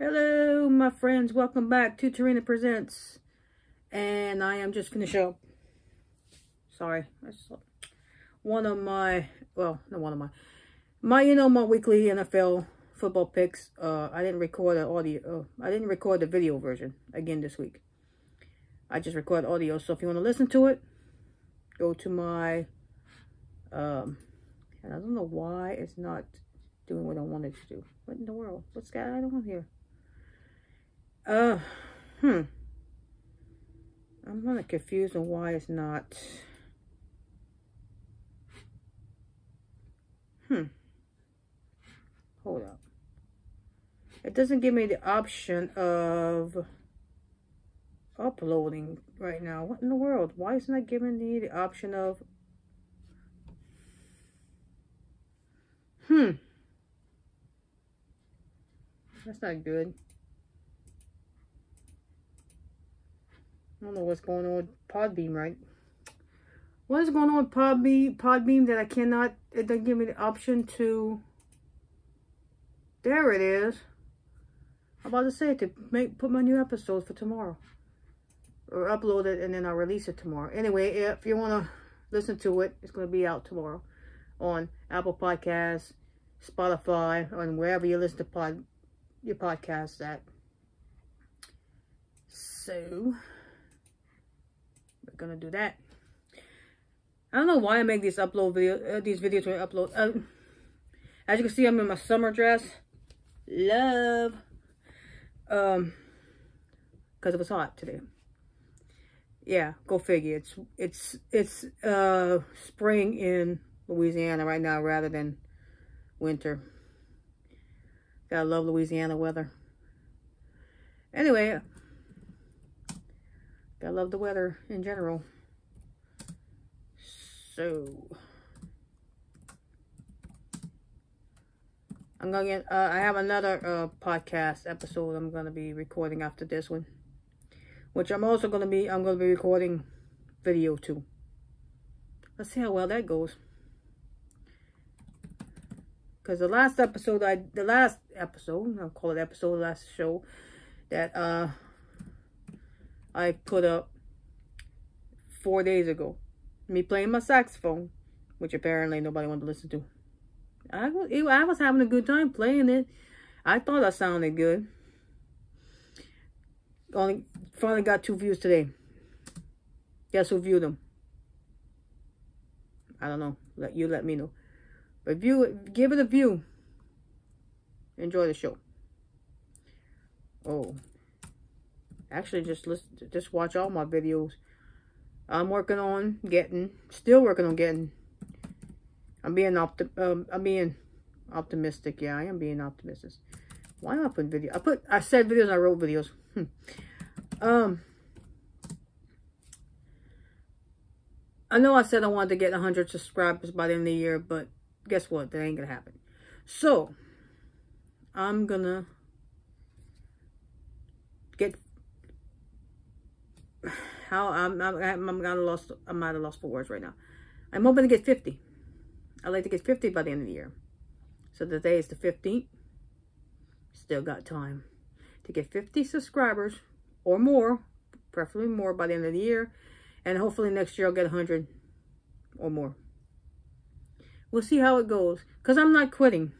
Hello, my friends. Welcome back to Terena Presents. And I am just finished up. Sorry. I just one of my, well, not one of my, my, you know, my weekly NFL football picks. Uh, I didn't record the audio. Uh, I didn't record the video version again this week. I just record audio. So if you want to listen to it, go to my, um, and I don't know why it's not doing what I wanted to do. What in the world? What's going on here? Uh, hmm. I'm kind of confused on why it's not. Hmm. Hold up. It doesn't give me the option of uploading right now. What in the world? Why isn't it giving me the option of... Hmm. That's not good. I don't know what's going on with Podbean, right? What is going on with Podbean, Podbean that I cannot, it doesn't give me the option to, there it is. I'm about to say to make put my new episodes for tomorrow. Or upload it and then I'll release it tomorrow. Anyway, if you want to listen to it, it's going to be out tomorrow on Apple Podcasts, Spotify, and wherever you listen to pod, your podcasts at. So gonna do that. I don't know why I make these upload video, uh, these videos when I upload. Uh, as you can see, I'm in my summer dress. Love. Um, because it was hot today. Yeah, go figure. It's it's it's uh spring in Louisiana right now rather than winter. Gotta love Louisiana weather. Anyway, I love the weather in general. So, I'm gonna get, uh, I have another uh, podcast episode I'm gonna be recording after this one. Which I'm also gonna be, I'm gonna be recording video too. Let's see how well that goes. Because the last episode, I, the last episode, I'll call it episode, last show, that, uh, I put up four days ago. Me playing my saxophone, which apparently nobody wanted to listen to. I was, I was having a good time playing it. I thought I sounded good. Only finally got two views today. Guess who viewed them? I don't know. Let you let me know. But view it, give it a view. Enjoy the show. Oh, actually just listen, just watch all my videos. I'm working on getting, still working on getting. I'm being opti um, I'm being optimistic. Yeah, I am being optimistic. Why am I putting video? I put, I said videos, I wrote videos. Hmm. Um, I know I said I wanted to get 100 subscribers by the end of the year, but guess what? That ain't gonna happen. So, I'm gonna get how I'm I'm I'm lost I'm at a loss for words right now. I'm hoping to get 50. I'd like to get 50 by the end of the year. So today is the 15th. Still got time to get 50 subscribers or more, preferably more by the end of the year. And hopefully next year I'll get 100 or more. We'll see how it goes. Because I'm not quitting.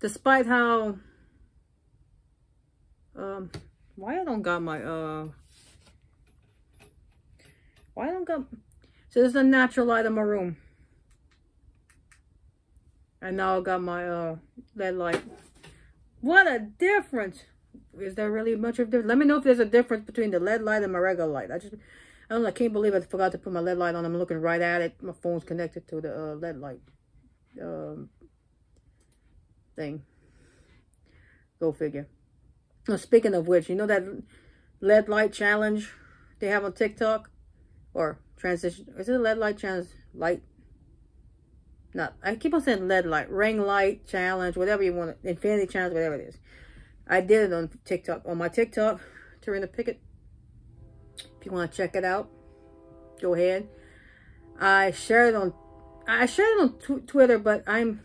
Despite how... Um, why I don't got my... uh why don't go? So this is a natural light in my room. And now I got my uh LED light. What a difference! Is there really much of difference? Let me know if there's a difference between the LED light and my regular light. I just, I don't know, I can't believe I forgot to put my LED light on. I'm looking right at it. My phone's connected to the uh, LED light um, thing. Go figure. Now, speaking of which, you know that LED light challenge they have on TikTok? Or transition. Is it a LED light challenge? light? No, I keep on saying lead light, ring light challenge, whatever you want, infinity challenge, whatever it is. I did it on TikTok, on my TikTok, Terena Pickett. If you want to check it out, go ahead. I shared it on, I shared it on tw Twitter, but I'm,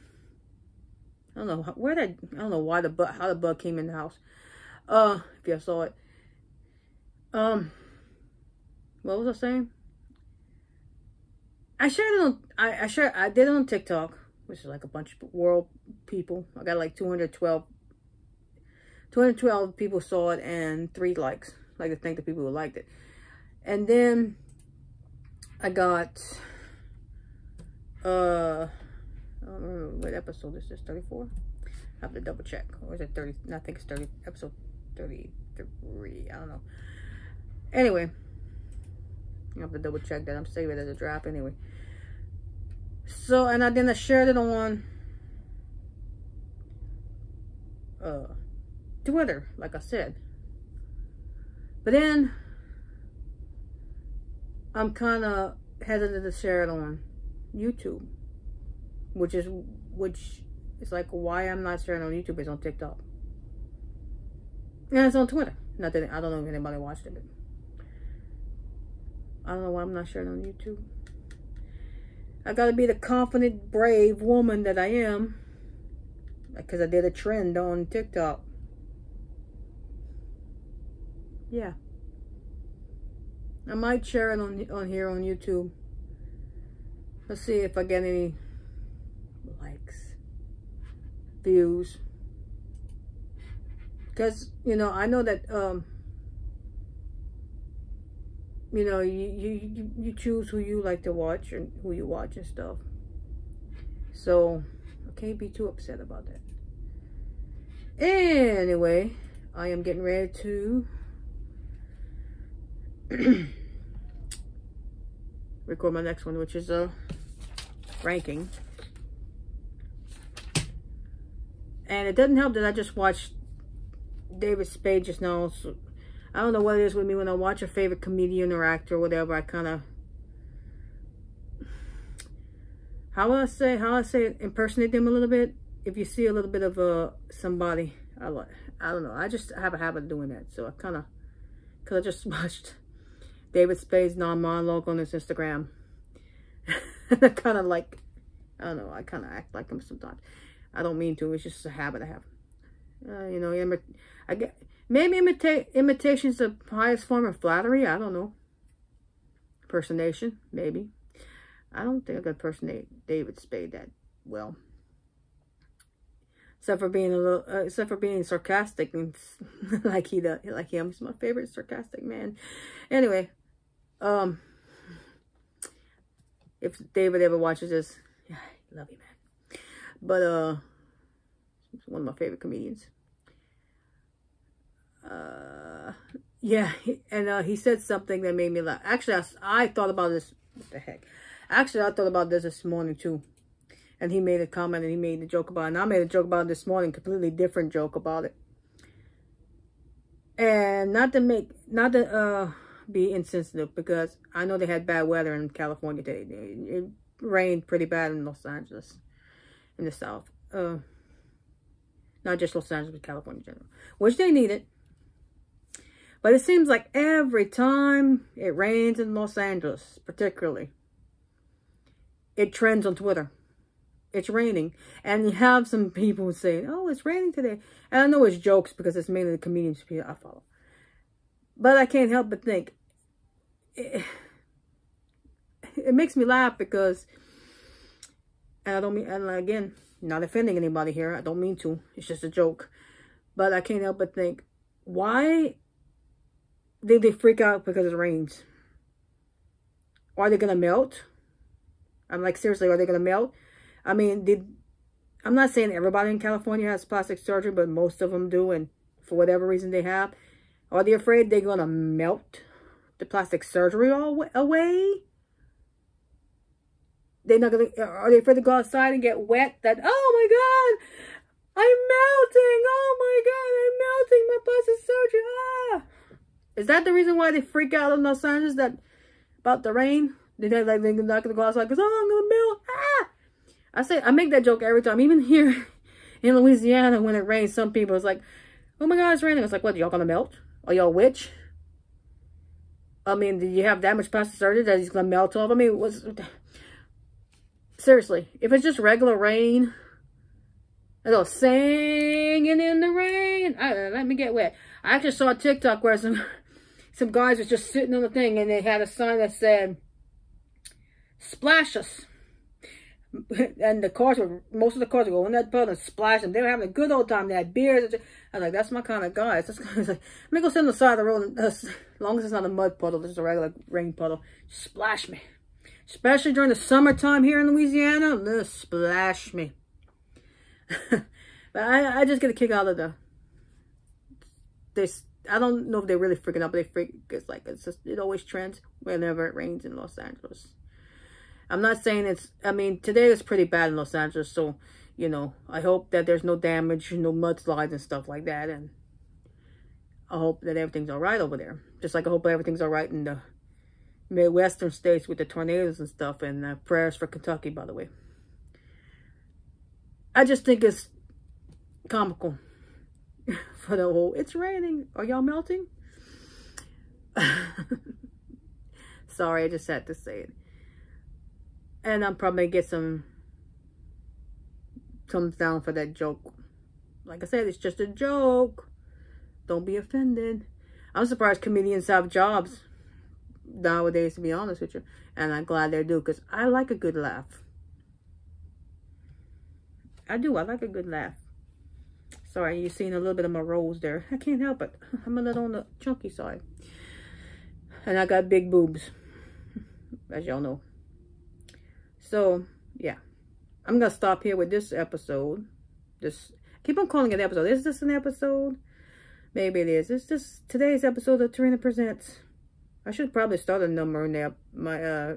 I don't know where that. I don't know why the bug, how the bug came in the house. Uh, if y'all saw it. Um, what was I saying? I shared it on. I I shared. I did it on TikTok, which is like a bunch of world people. I got like 212 212 people saw it and three likes. Like to thank the people who liked it. And then I got, uh, I don't remember what episode is this is, 34? I have to double check. Or is it 30? I think it's 30, episode 33. I don't know. Anyway, I have to double check that. I'm saving it as a draft anyway. So, and I didn't share it on, uh, Twitter, like I said. But then I'm kind of hesitant to share it on YouTube, which is which is like why I'm not sharing on YouTube is on TikTok. And it's on Twitter. Not that I don't know if anybody watched it, I don't know why I'm not sharing on YouTube. I gotta be the confident, brave woman that I am. Because I did a trend on TikTok. Yeah. I might share it on, on here on YouTube. Let's see if I get any likes, views. Because, you know, I know that, um, you know, you, you, you choose who you like to watch and who you watch and stuff. So, I can't be too upset about that. Anyway, I am getting ready to record my next one, which is a ranking. And it doesn't help that I just watched David Spade just now. So I don't know what it is with me when I watch a favorite comedian or actor or whatever. I kind of how I say how I say it, impersonate them a little bit. If you see a little bit of uh somebody, I like I don't know. I just have a habit of doing that. So I kind of because I just watched David Spade's non-monologue on his Instagram. I kind of like, I don't know, I kind of act like him sometimes. I don't mean to, it's just a habit I have. Uh, you know, I get, maybe imita imitation's the highest form of flattery, I don't know. Impersonation, maybe. I don't think I could impersonate David Spade that well. Except for being a little, uh, except for being sarcastic and like he does, like him. He's my favorite sarcastic man. Anyway, um, if David ever watches this, yeah, love you, man. But, uh, one of my favorite comedians. Uh, yeah, and uh, he said something that made me laugh. Actually, I, I thought about this. What the heck? Actually, I thought about this this morning, too. And he made a comment and he made a joke about it. And I made a joke about it this morning, completely different joke about it. And not to make, not to, uh, be insensitive because I know they had bad weather in California today. It rained pretty bad in Los Angeles, in the South. Uh, not just Los Angeles, but California in general, which they needed. But it seems like every time it rains in Los Angeles, particularly, it trends on Twitter. It's raining. And you have some people saying, oh, it's raining today. And I know it's jokes because it's mainly the comedians I follow. But I can't help but think, it, it makes me laugh because, and I don't mean, and again, not offending anybody here. I don't mean to. It's just a joke. But I can't help but think, why did they freak out because it rains? Are they to melt? I'm like, seriously, are they to melt? I mean, did I'm not saying everybody in California has plastic surgery, but most of them do. And for whatever reason they have, are they afraid they're to melt the plastic surgery all away? They're not gonna, are they afraid to go outside and get wet? That, oh my God, I'm melting. Oh my God, I'm melting. My. Is that the reason why they freak out in Los Angeles that about the rain? They are like they're not gonna go outside because oh I'm gonna melt. Ah! I say I make that joke every time. Even here in Louisiana when it rains, some people it's like, oh my god, it's raining. It's like, what, y'all gonna melt? Are y'all witch? I mean, do you have that much plastic surgery that he's gonna melt off? I mean, what's seriously, if it's just regular rain, A little singing in the rain. I, let me get wet. I actually saw a TikTok where some some guys was just sitting on the thing and they had a sign that said, splash us. and the cars were, most of the cars were going in that puddle and splashing. They were having a good old time. They had beers. I was like, that's my kind of guys. That's kind of like, let me go sit on the side of the road. And, uh, as long as it's not a mud puddle, just a regular rain puddle. Splash me. Especially during the summertime here in Louisiana. Splash me. but I, I just get a kick out of the, this, I don't know if they're really freaking out, but they freak, it's like, it's just, it always trends whenever it rains in Los Angeles. I'm not saying it's, I mean, today is pretty bad in Los Angeles, so, you know, I hope that there's no damage, no mudslides and stuff like that, and I hope that everything's all right over there. Just like I hope everything's all right in the Midwestern states with the tornadoes and stuff, and uh, prayers for Kentucky, by the way. I just think it's comical for the whole, it's raining. Are y'all melting? Sorry, I just had to say it. And I'm probably get some thumbs down for that joke. Like I said, it's just a joke. Don't be offended. I'm surprised comedians have jobs nowadays, to be honest with you. And I'm glad they do, because I like a good laugh. I do. I like a good laugh. Sorry, you're seeing a little bit of my rolls there. I can't help it. I'm a little on the chunky side. And I got big boobs, as y'all know. So, yeah. I'm going to stop here with this episode. This Keep on calling it episode. Is this an episode? Maybe it is. It's just today's episode of Terena Presents. I should probably start a number in there. My, uh,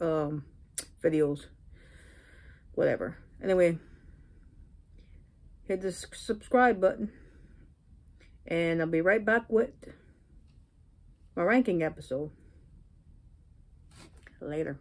um, videos. Whatever. Anyway, hit the subscribe button. And I'll be right back with my ranking episode later.